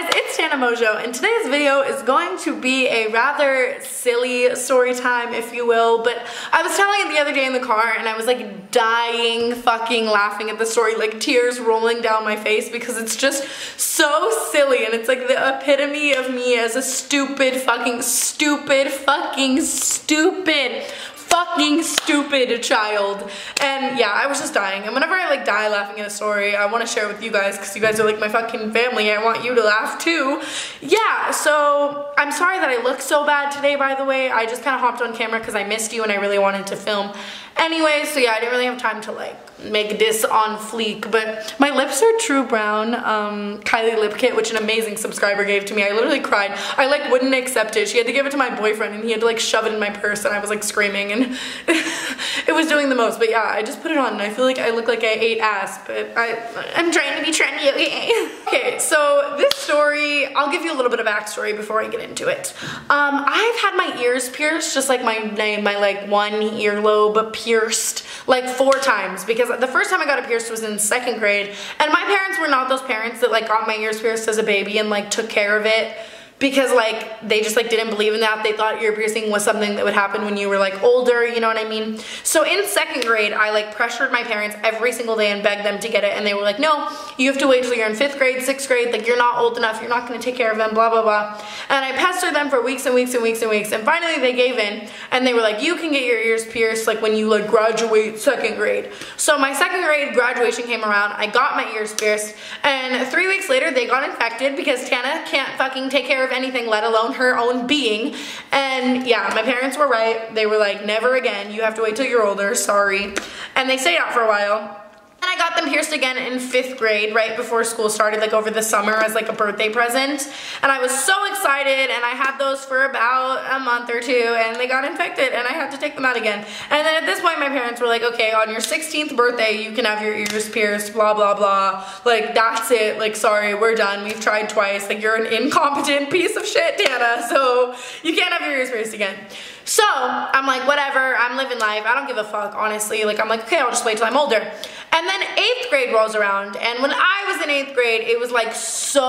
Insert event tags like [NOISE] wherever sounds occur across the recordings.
guys, it's Tana Mongeau and today's video is going to be a rather silly story time if you will but I was telling it the other day in the car and I was like dying fucking laughing at the story like tears rolling down my face because it's just so silly and it's like the epitome of me as a stupid fucking stupid fucking stupid fucking stupid child. And yeah, I was just dying. And whenever I like die laughing at a story, I want to share with you guys because you guys are like my fucking family. I want you to laugh too. Yeah, so I'm sorry that I look so bad today, by the way. I just kind of hopped on camera because I missed you and I really wanted to film. Anyway, so yeah, I didn't really have time to like make this on fleek, but my lips are True Brown um, Kylie Lip Kit, which an amazing subscriber gave to me. I literally cried. I like wouldn't accept it. She had to give it to my boyfriend and he had to like shove it in my purse and I was like screaming and [LAUGHS] it was doing the most. But yeah, I just put it on and I feel like I look like I ate ass, but I, I'm trying to be trendy, okay? [LAUGHS] okay, so this story, I'll give you a little bit of backstory before I get into it. Um, I've had my ears pierced, just like my, my, my like one earlobe pierced like four times. Because the first time I got a pierced was in second grade. And my parents were not those parents that like got my ears pierced as a baby and like took care of it because like they just like didn't believe in that. They thought ear piercing was something that would happen when you were like older you know what I mean? So in second grade I like pressured my parents every single day and begged them to get it. And they were like no you have to wait till you're in fifth grade sixth grade. Like you're not old enough. You're not going to take care of them blah blah blah. And I pestered them for weeks and weeks and weeks and weeks. And finally they gave in. And they were like you can get your ears pierced like when you like graduate second grade. So my second grade graduation came around. I got my ears pierced. And three weeks later they got infected because Tana can't fucking take care of anything, let alone her own being. And yeah, my parents were right. They were like, never again. You have to wait till you're older. Sorry. And they stayed out for a while. And I got them pierced again in fifth grade, right before school started, like over the summer as like a birthday present. And I was so excited and I had those for about a month or two and they got infected and I had to take them out again. And then at this point my parents were like, okay, on your 16th birthday you can have your ears pierced, blah, blah, blah. Like that's it, like sorry, we're done. We've tried twice. Like you're an incompetent piece of shit, Tana. So you can't have your ears pierced again. So I'm like, whatever, I'm living life. I don't give a fuck, honestly. Like I'm like, okay, I'll just wait till I'm older. And then eighth grade rolls around, and when I was in eighth grade, it was like so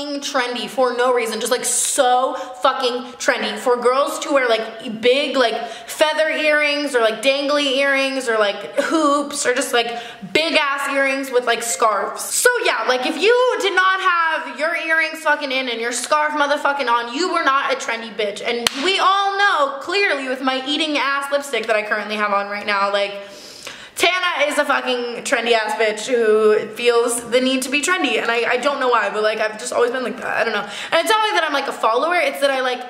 fucking trendy for no reason, just like so fucking trendy for girls to wear like big like feather earrings or like dangly earrings or like hoops or just like big ass earrings with like scarves. So yeah, like if you did not have your earrings fucking in and your scarf motherfucking on, you were not a trendy bitch. And we all know clearly with my eating ass lipstick that I currently have on right now, like Tana is a fucking trendy ass bitch who feels the need to be trendy and I, I don't know why but like I've just always been like that I don't know. And it's not like that I'm like a follower it's that I like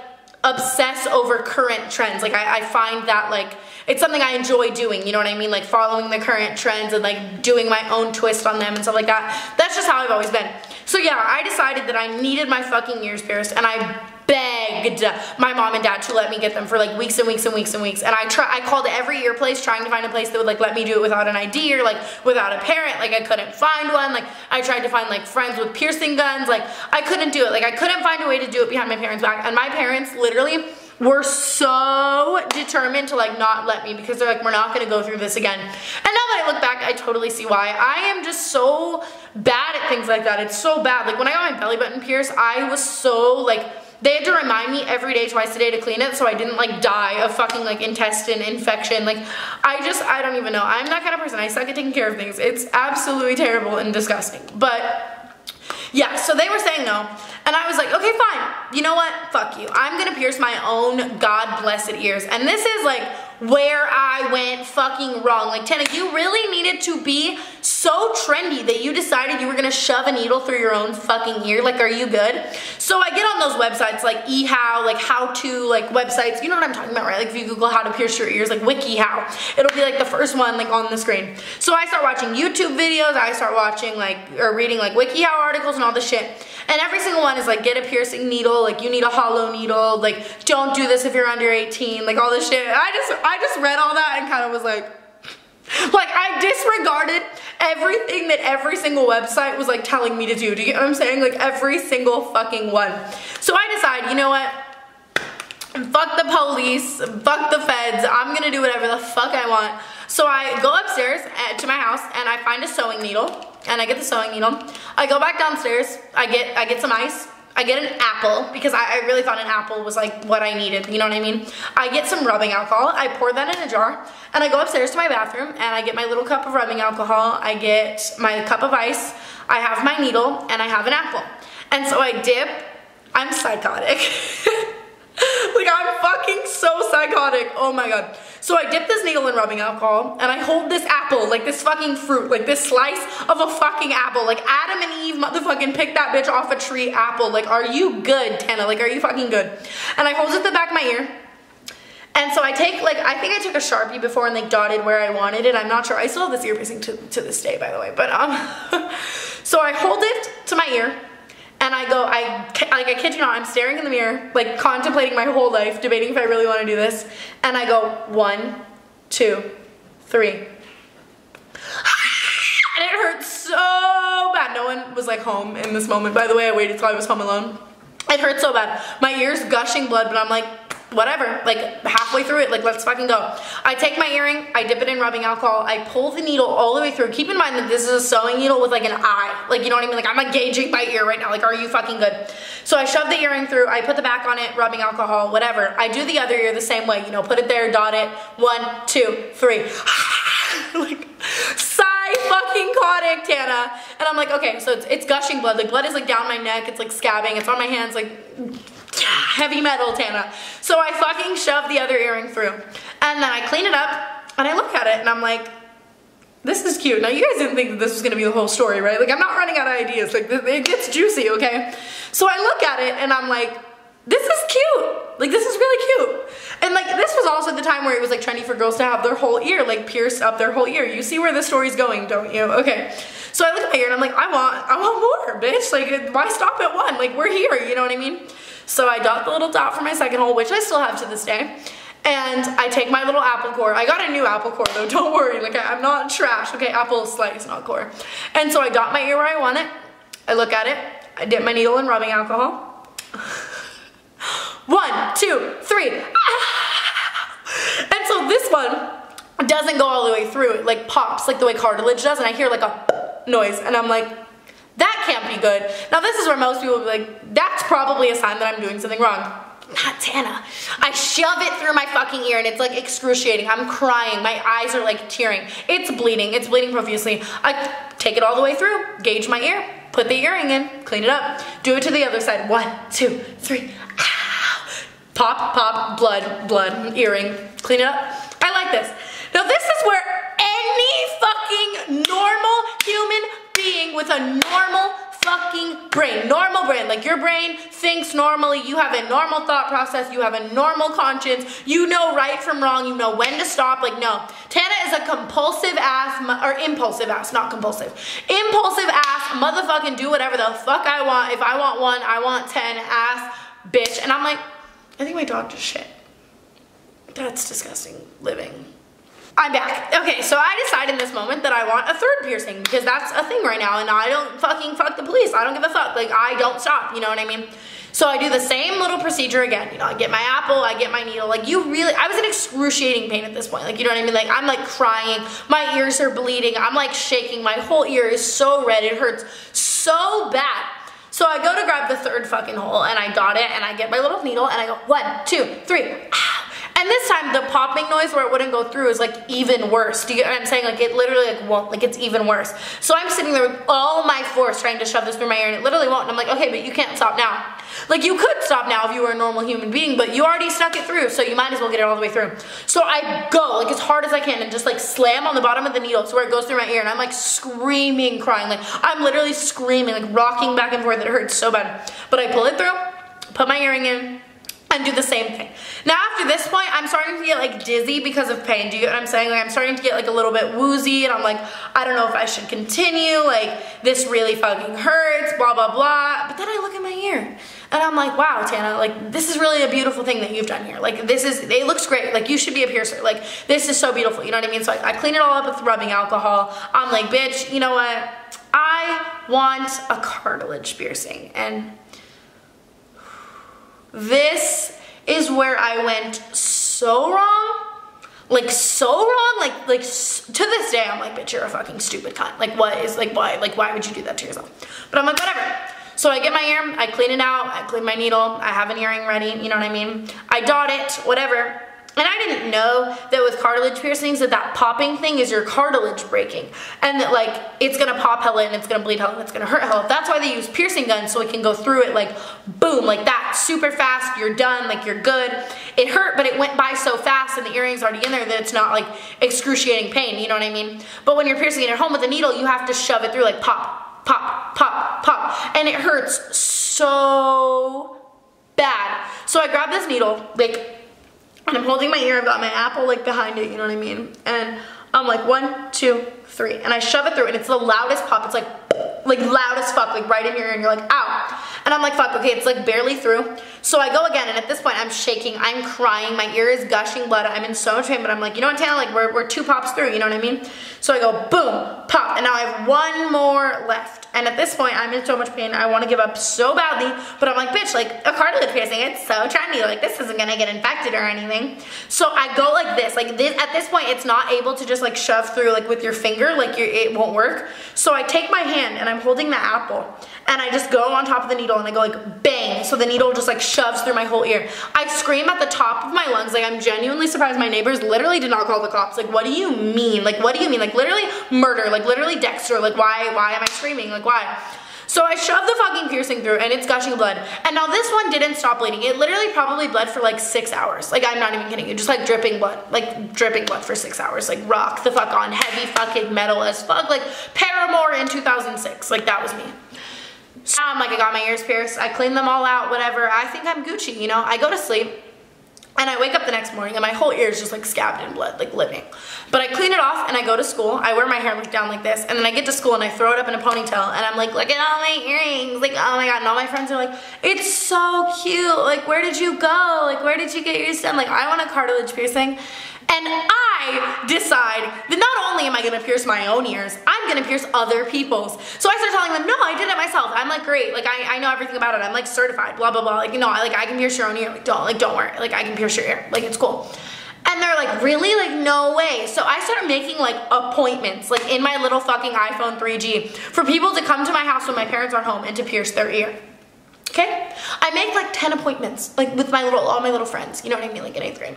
obsess over current trends. Like I, I find that like it's something I enjoy doing you know what I mean? Like following the current trends and like doing my own twist on them and stuff like that. That's just how I've always been. So yeah I decided that I needed my fucking ears pierced and I begged my mom and dad to let me get them for like weeks and weeks and weeks and weeks. And I try, I called every ear place trying to find a place that would like let me do it without an ID or like without a parent. Like I couldn't find one. Like I tried to find like friends with piercing guns. Like I couldn't do it. Like I couldn't find a way to do it behind my parents' back. And my parents literally were so determined to like not let me because they're like, we're not gonna go through this again. And now that I look back, I totally see why. I am just so bad at things like that. It's so bad. Like when I got my belly button pierced, I was so like, they had to remind me every day, twice a day to clean it so I didn't like die of fucking like intestine infection. Like I just, I don't even know. I'm that kind of person. I suck at taking care of things. It's absolutely terrible and disgusting. But yeah, so they were saying no. And I was like, okay, fine. You know what? Fuck you. I'm gonna pierce my own God blessed ears. And this is like where I went fucking wrong. Like, Tana, you really needed to be so trendy that you decided you were gonna shove a needle through your own fucking ear. Like, are you good? So I get on those websites like eHow, like how to, like websites. You know what I'm talking about, right? Like if you Google how to pierce your ears, like WikiHow, it'll be like the first one like on the screen. So I start watching YouTube videos. I start watching like, or reading like WikiHow articles and all this shit. And every single one is like, get a piercing needle, like you need a hollow needle, like don't do this if you're under 18, like all this shit. I just, I just read all that and kind of was like, [LAUGHS] like I disregarded everything that every single website was like telling me to do. Do you get what I'm saying? Like every single fucking one. So I decide, you know what? Fuck the police, fuck the feds, I'm gonna do whatever the fuck I want. So I go upstairs eh, to my house and I find a sewing needle and I get the sewing needle. I go back downstairs. I get I get some ice. I get an apple because I, I, really thought an apple was like what I needed, you know what I mean? I get some rubbing alcohol, I pour that in a jar, and I go upstairs to my bathroom and I get my little cup of rubbing alcohol, I get my cup of ice, I have my needle, and I have an apple. And so I dip, I'm psychotic. [LAUGHS] like I'm fucking so psychotic, oh my god. So I dip this needle in rubbing alcohol and I hold this apple, like this fucking fruit, like this slice of a fucking apple. Like Adam and Eve motherfucking picked that bitch off a tree apple. Like, are you good, Tana? Like, are you fucking good? And I hold it the back of my ear. And so I take, like, I think I took a Sharpie before and like dotted where I wanted it. I'm not sure. I still have this ear piercing to, to this day, by the way. But, um, [LAUGHS] so I hold it to my ear and I go, I, like, I kid you not, I'm staring in the mirror, like contemplating my whole life, debating if I really want to do this. And I go, one, two, three. [LAUGHS] And it hurt so bad. No one was like home in this moment. By the way, I waited till I was home alone. It hurt so bad. My ear's gushing blood, but I'm like, whatever, like halfway through it, like let's fucking go. I take my earring, I dip it in rubbing alcohol, I pull the needle all the way through. Keep in mind that this is a sewing needle with like an eye. Like, you know what I mean? Like I'm like gauging my ear right now. Like, are you fucking good? So I shove the earring through, I put the back on it, rubbing alcohol, whatever. I do the other ear the same way, you know, put it there, dot it, one, two, three. [LAUGHS] like, sigh fucking cautic, Tana. And I'm like, okay, so it's, it's gushing blood. Like blood is like down my neck, it's like scabbing, it's on my hands, like [SIGHS] heavy metal, Tana. So I fucking shove the other earring through. And then I clean it up and I look at it and I'm like, this is cute. Now you guys didn't think that this was gonna be the whole story, right? Like I'm not running out of ideas. Like it gets juicy, okay? So I look at it and I'm like, this is cute. Like this is really cute. And like this was also the time where it was like trendy for girls to have their whole ear like pierced up their whole ear. You see where the story's going, don't you? Okay. So I look at my ear and I'm like, I want, I want more, bitch. Like why stop at one? Like we're here, you know what I mean? So I dot the little dot for my second hole, which I still have to this day. And I take my little apple core. I got a new apple core though, [LAUGHS] don't worry. Like I, am not trash. Okay, apple slice, not core. And so I dot my ear where I want it. I look at it. I dip my needle in rubbing alcohol. [LAUGHS] one, two, three. [LAUGHS] And so this one doesn't go all the way through. It like pops like the way cartilage does and I hear like a noise and I'm like, good. Now this is where most people will be like, that's probably a sign that I'm doing something wrong. Not Tana. I shove it through my fucking ear and it's like excruciating. I'm crying. My eyes are like tearing. It's bleeding. It's bleeding profusely. I take it all the way through, gauge my ear, put the earring in, clean it up. Do it to the other side. One, two, three. Ow. Pop, pop, blood, blood, earring. Clean it up. I like this. Now this is where any fucking normal human being with a normal fucking brain, normal brain, like your brain thinks normally, you have a normal thought process, you have a normal conscience, you know right from wrong, you know when to stop, like no. Tana is a compulsive ass, or impulsive ass, not compulsive. Impulsive ass, motherfucking do whatever the fuck I want. If I want one, I want 10 ass bitch. And I'm like, I think my dog just shit. That's disgusting living. I'm back. Okay, so I decide in this moment that I want a third piercing because that's a thing right now and I don't fucking fuck the police. I don't give a fuck. Like, I don't stop, you know what I mean? So I do the same little procedure again. You know, I get my apple, I get my needle. Like, you really, I was in excruciating pain at this point. Like, you know what I mean? Like, I'm like crying. My ears are bleeding. I'm like shaking. My whole ear is so red. It hurts so bad. So I go to grab the third fucking hole and I got it and I get my little needle and I go one, two, three. Ah and this time the popping noise where it wouldn't go through is like even worse. Do you get what I'm saying? Like it literally like won't, like it's even worse. So I'm sitting there with all my force trying to shove this through my ear and it literally won't. And I'm like, okay, but you can't stop now. Like you could stop now if you were a normal human being, but you already stuck it through, so you might as well get it all the way through. So I go like as hard as I can and just like slam on the bottom of the needle to where it goes through my ear and I'm like screaming, crying. Like I'm literally screaming, like rocking back and forth. It hurts so bad. But I pull it through, put my earring in, and do the same thing. Now after this point, I'm starting to get like dizzy because of pain. Do you get what I'm saying? Like I'm starting to get like a little bit woozy and I'm like, I don't know if I should continue. Like this really fucking hurts, blah, blah, blah. But then I look at my ear and I'm like, wow, Tana, like this is really a beautiful thing that you've done here. Like this is, it looks great. Like you should be a piercer. Like this is so beautiful. You know what I mean? So I, I clean it all up with rubbing alcohol. I'm like, bitch, you know what? I want a cartilage piercing. And this is where I went so wrong. like so wrong like like to this day i'm like bitch you're a fucking stupid cunt like what is like why like why would you do that to yourself but i'm like whatever so I get my ear, I clean it out, I clean my needle, I have an earring ready, you know what I mean? I dot it, whatever. And I didn't know that with cartilage piercings that that popping thing is your cartilage breaking. And that like, it's gonna pop hella and it's gonna bleed hella and it's gonna hurt hella. That's why they use piercing guns so it can go through it like boom, like that, super fast, you're done, like you're good. It hurt, but it went by so fast and the earring's already in there that it's not like excruciating pain, you know what I mean? But when you're piercing it at home with a needle, you have to shove it through like pop, pop, pop, pop. And it hurts so bad. So I grab this needle, like and I'm holding my ear, I've got my apple like behind it, you know what I mean? And I'm like one, two, three, and I shove it through and it's the loudest pop. It's like, like loud as fuck, like right in your ear and you're like, ow. And I'm like, fuck, okay, it's like barely through. So I go again and at this point I'm shaking, I'm crying, my ear is gushing blood, I'm in so much pain, but I'm like, you know what, Tana, like we're, we're two pops through, you know what I mean? So I go boom, pop, and now I have one more left. And at this point, I'm in so much pain. I want to give up so badly, but I'm like, bitch, like a cartilage piercing, it's so trendy. Like this isn't gonna get infected or anything. So I go like this, like this. At this point, it's not able to just like shove through like with your finger, like it won't work. So I take my hand and I'm holding the apple, and I just go on top of the needle and I go like bang. So the needle just like shoves through my whole ear. I scream at the top of my lungs, like I'm genuinely surprised. My neighbors literally did not call the cops. Like, what do you mean? Like, what do you mean? Like, literally murder. Like, literally Dexter. Like, why? Why am I screaming? Like why? So I shoved the fucking piercing through and it's gushing blood. And now this one didn't stop bleeding. It literally probably bled for like six hours. Like I'm not even kidding you. Just like dripping blood. Like dripping blood for six hours. Like rock the fuck on. Heavy fucking metal as fuck. Like Paramore in 2006. Like that was me. So I'm like I got my ears pierced. I cleaned them all out. Whatever. I think I'm Gucci. You know. I go to sleep. And I wake up the next morning and my whole ear is just like scabbed in blood, like living. But I clean it off and I go to school. I wear my hair like down like this and then I get to school and I throw it up in a ponytail and I'm like, look at all my earrings. Like, oh my God. And all my friends are like, it's so cute. Like, where did you go? Like, where did you get yours done? Like, I want a cartilage piercing. And I decide that not only am I gonna pierce my own ears, I'm gonna pierce other people's. So I start telling them, no, I did it myself. I'm like, great, like I, I know everything about it. I'm like certified, blah, blah, blah. Like, know, I, like I can pierce your own ear. Like, don't, like, don't worry. Like, I can pierce your ear. Like, it's cool. And they're like, really? Like, no way. So I started making like appointments, like in my little fucking iPhone 3G, for people to come to my house when my parents aren't home and to pierce their ear. Okay? I make like 10 appointments, like with my little, all my little friends, you know what I mean, like in eighth grade.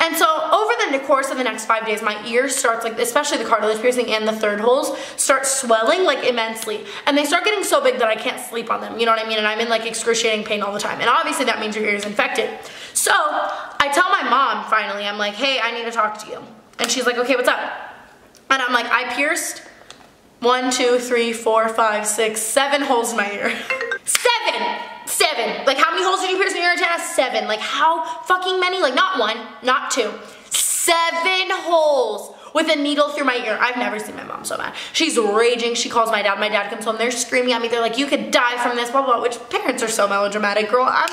And so over the course of the next five days, my ear starts like, especially the cartilage piercing and the third holes, start swelling like immensely. And they start getting so big that I can't sleep on them, you know what I mean? And I'm in like excruciating pain all the time. And obviously that means your ear is infected. So I tell my mom finally, I'm like, hey, I need to talk to you. And she's like, okay, what's up? And I'm like, I pierced one, two, three, four, five, six, seven holes in my ear. [LAUGHS] seven! Seven. Like how many holes did you pierce in your antenna? Seven. Like how fucking many? Like not one, not two. Seven holes with a needle through my ear. I've never seen my mom so mad. She's raging. She calls my dad. My dad comes home. They're screaming at me. They're like, you could die from this, blah, blah, blah. Which parents are so melodramatic. Girl, I'm,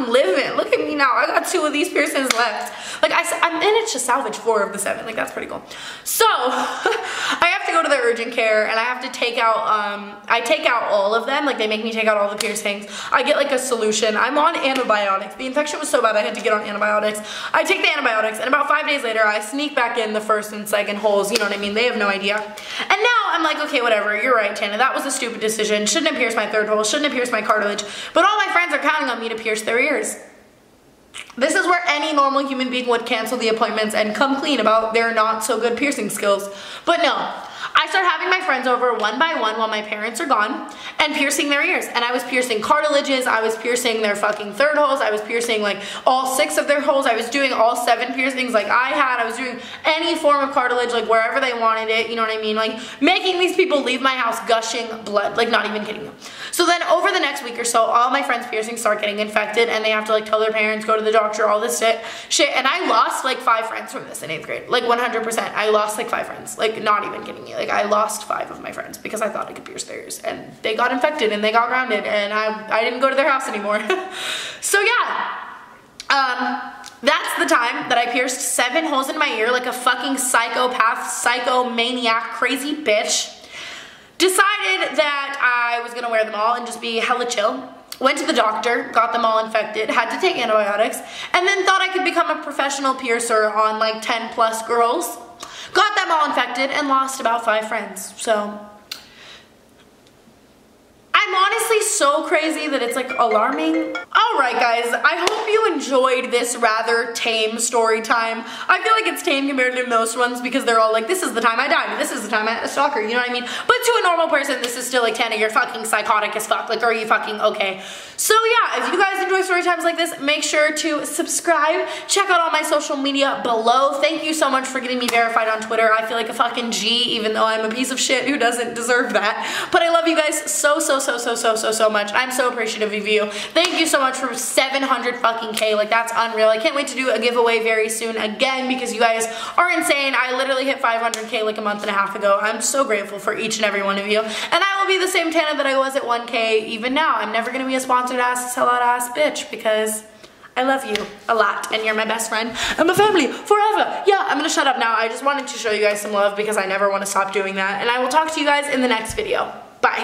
I'm living. Look at me now. I got two of these piercings left. Like I I managed to salvage four of the seven. Like that's pretty cool. So [LAUGHS] I have to go to the urgent care and I have to take out, um, I take out all of them. Like they make me take out all the piercings. I get like a solution. I'm on antibiotics. The infection was so bad I had to get on antibiotics. I take the antibiotics and about five days later I sneak back in the first and second holes, you know what I mean? They have no idea. And now I'm like, okay, whatever, you're right, Tana, that was a stupid decision. Shouldn't have pierced my third hole, shouldn't have pierced my cartilage. But all my friends are counting on me to pierce their ears. This is where any normal human being would cancel the appointments and come clean about their not so good piercing skills. But no, I start having my friends over one by one while my parents are gone and piercing their ears. And I was piercing cartilages, I was piercing their fucking third holes, I was piercing like all six of their holes, I was doing all seven piercings like I had, I was doing any form of cartilage like wherever they wanted it, you know what I mean? Like making these people leave my house gushing blood, like not even kidding you. So then over the next week or so, all my friends' piercings start getting infected and they have to like tell their parents, go to the doctor, all this shit. shit. And I lost like five friends from this in eighth grade, like 100%. I lost like five friends, like not even kidding you. Like I lost five of my friends because I thought I could pierce theirs and they got infected and they got grounded and I, I didn't go to their house anymore. [LAUGHS] so yeah, um, that's the time that I pierced seven holes in my ear like a fucking psychopath, psychomaniac, crazy bitch. Decided that I was gonna wear them all and just be hella chill went to the doctor, got them all infected, had to take antibiotics, and then thought I could become a professional piercer on like 10 plus girls. Got them all infected and lost about five friends. So So crazy that it's like alarming. All right, guys, I hope you enjoyed this rather tame story time. I feel like it's tame compared to most ones because they're all like, this is the time I died, this is the time I had a stalker, you know what I mean? But to a normal person, this is still like, Tana, you're fucking psychotic as fuck. Like, are you fucking okay? So yeah, if you guys enjoy story times like this, make sure to subscribe. Check out all my social media below. Thank you so much for getting me verified on Twitter. I feel like a fucking G, even though I'm a piece of shit who doesn't deserve that. But I love you guys so, so, so, so, so, so, so much. I'm so appreciative of you. Thank you so much for 700 fucking K. Like, that's unreal. I can't wait to do a giveaway very soon again because you guys are insane. I literally hit 500K like a month and a half ago. I'm so grateful for each and every one of you. And I will be the same Tana that I was at 1K even now. I'm never going to be a sponsored ass, sellout ass bitch because I love you a lot and you're my best friend and my family forever. Yeah, I'm gonna shut up now. I just wanted to show you guys some love because I never want to stop doing that. And I will talk to you guys in the next video. Bye.